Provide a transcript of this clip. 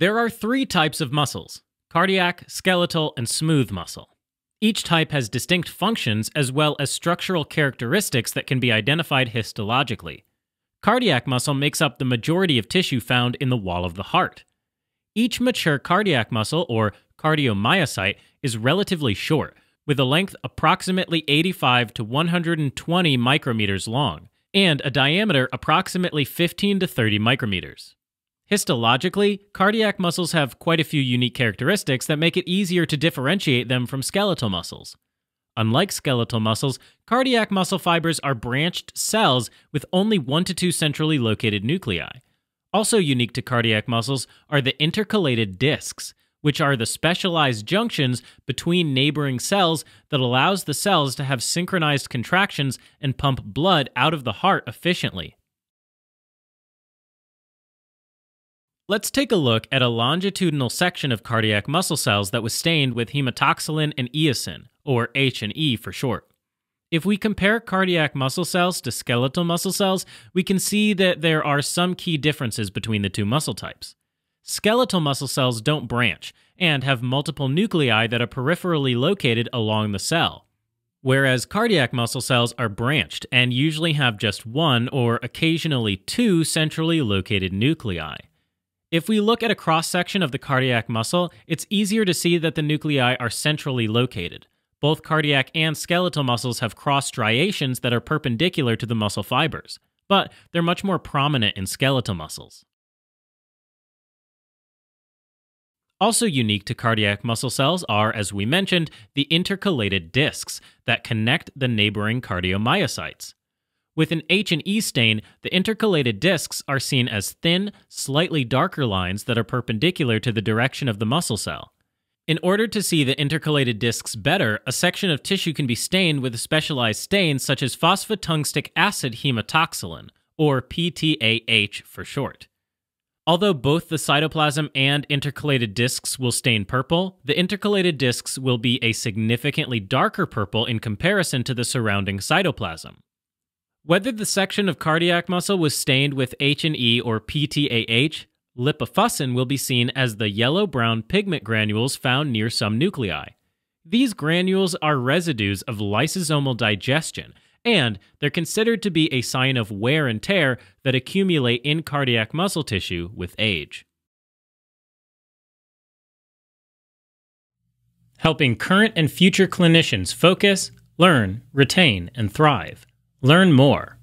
There are three types of muscles cardiac, skeletal, and smooth muscle. Each type has distinct functions as well as structural characteristics that can be identified histologically. Cardiac muscle makes up the majority of tissue found in the wall of the heart. Each mature cardiac muscle, or cardiomyocyte, is relatively short, with a length approximately 85 to 120 micrometers long, and a diameter approximately 15 to 30 micrometers. Histologically, cardiac muscles have quite a few unique characteristics that make it easier to differentiate them from skeletal muscles. Unlike skeletal muscles, cardiac muscle fibers are branched cells with only one to two centrally located nuclei. Also unique to cardiac muscles are the intercalated discs, which are the specialized junctions between neighboring cells that allows the cells to have synchronized contractions and pump blood out of the heart efficiently. Let's take a look at a longitudinal section of cardiac muscle cells that was stained with hematoxylin and eosin, or H and E for short. If we compare cardiac muscle cells to skeletal muscle cells, we can see that there are some key differences between the two muscle types. Skeletal muscle cells don't branch and have multiple nuclei that are peripherally located along the cell, whereas cardiac muscle cells are branched and usually have just one or occasionally two centrally located nuclei. If we look at a cross section of the cardiac muscle, it's easier to see that the nuclei are centrally located. Both cardiac and skeletal muscles have cross striations that are perpendicular to the muscle fibers, but they're much more prominent in skeletal muscles. Also unique to cardiac muscle cells are, as we mentioned, the intercalated discs that connect the neighboring cardiomyocytes. With an H and E stain, the intercalated discs are seen as thin, slightly darker lines that are perpendicular to the direction of the muscle cell. In order to see the intercalated discs better, a section of tissue can be stained with a specialized stain such as phosphotungstic acid hematoxylin, or PTAH for short. Although both the cytoplasm and intercalated discs will stain purple, the intercalated discs will be a significantly darker purple in comparison to the surrounding cytoplasm. Whether the section of cardiac muscle was stained with H&E or PTAH, lipofuscin will be seen as the yellow-brown pigment granules found near some nuclei. These granules are residues of lysosomal digestion, and they're considered to be a sign of wear and tear that accumulate in cardiac muscle tissue with age. Helping current and future clinicians focus, learn, retain, and thrive. Learn more